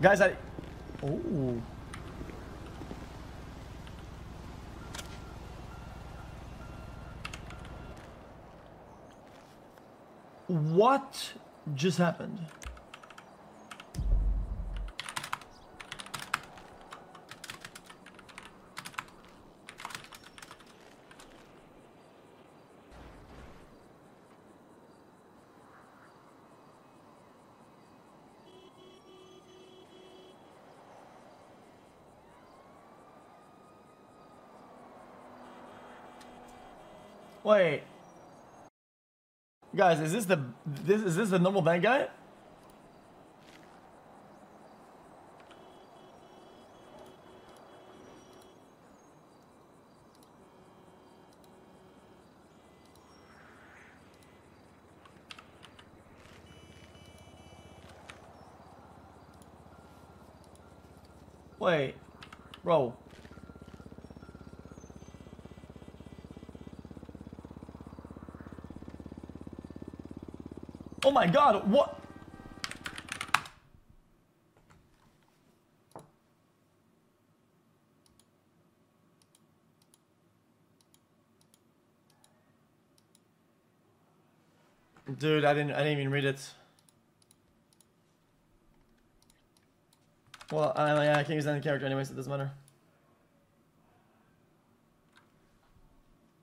Guys, I... Oh. What just happened? Wait. Guys, is this the this is this the normal bank guy? Wait, bro. Oh my god, what? Dude, I didn't I didn't even read it. Well, I, I can't use any character anyways, so it doesn't matter.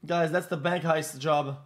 Guys, that's the bank heist job.